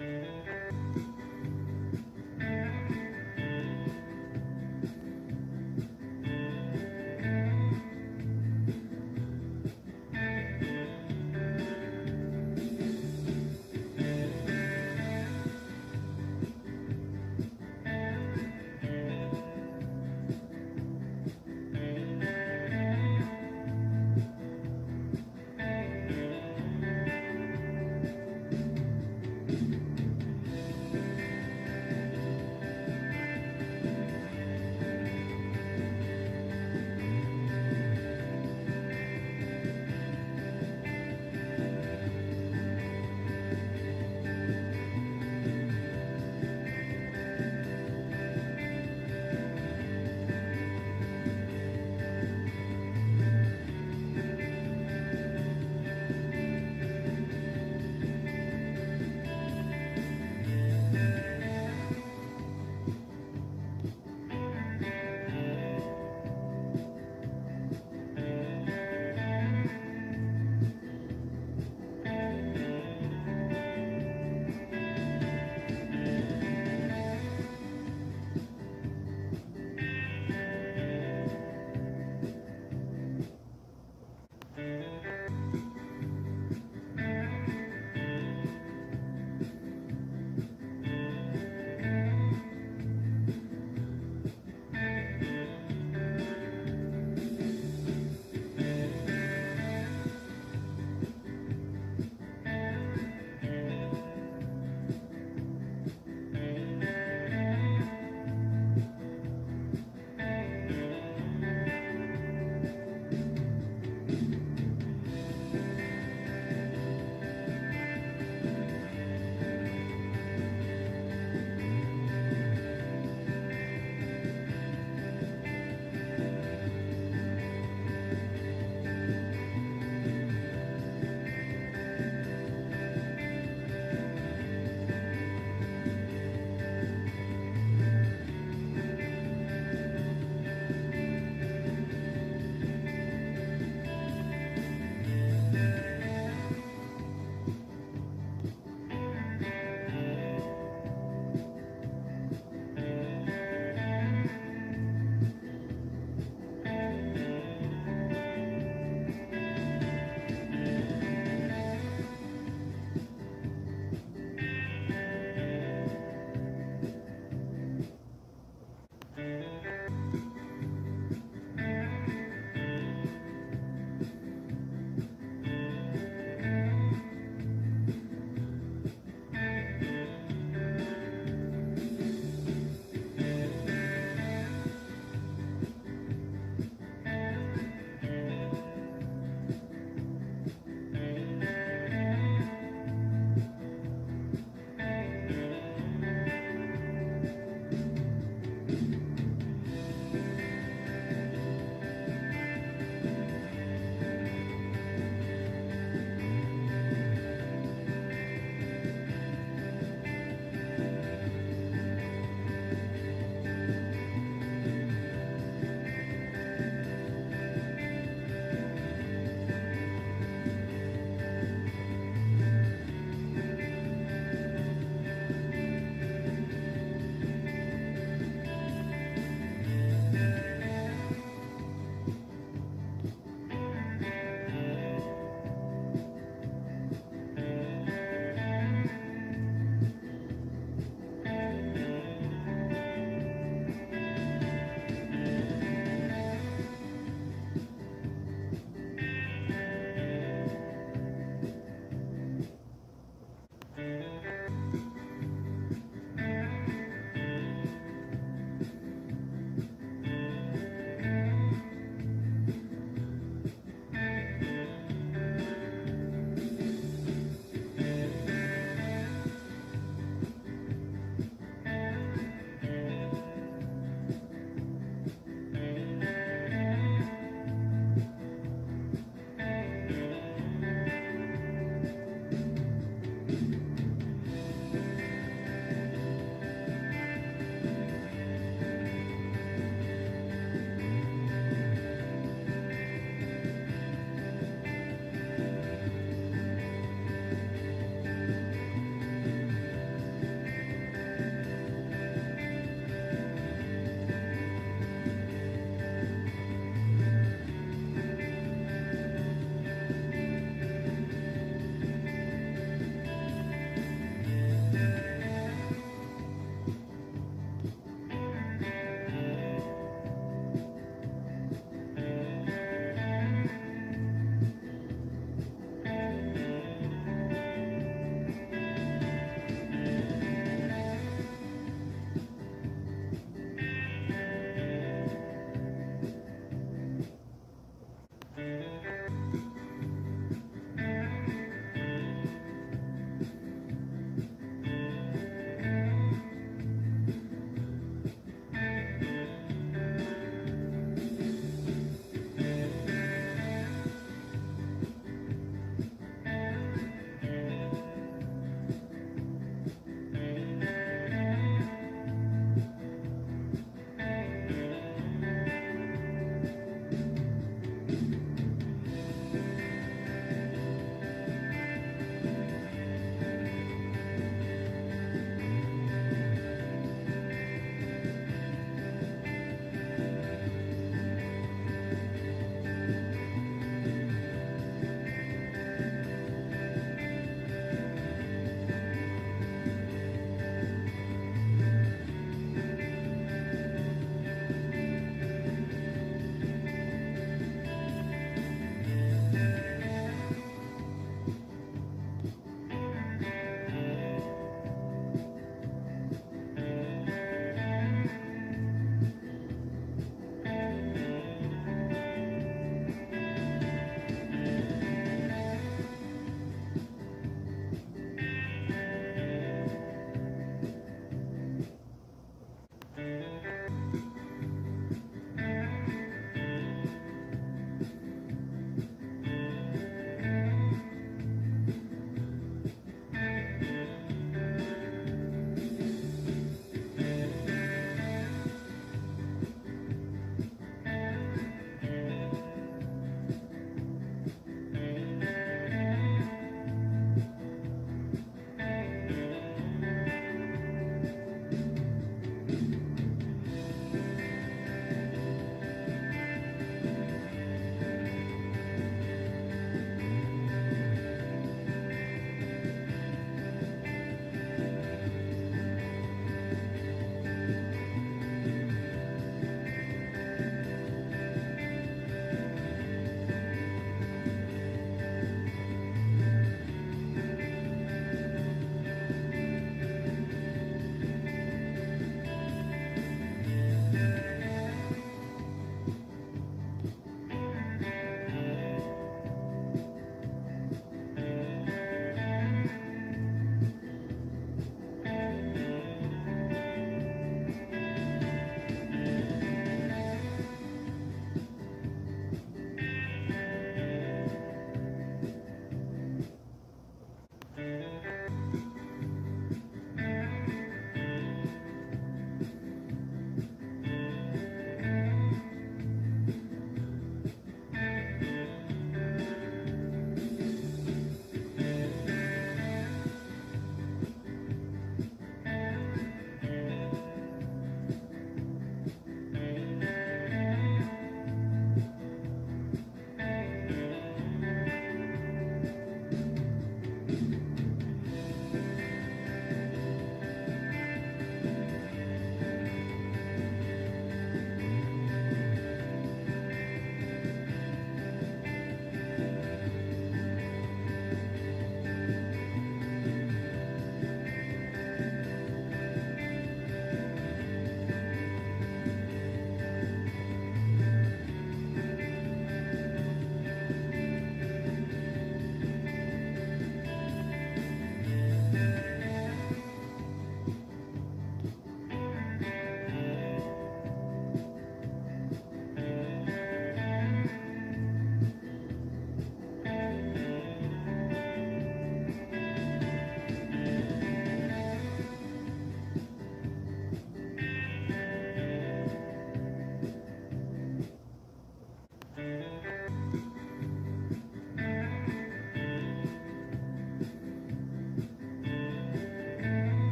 Mm-hmm.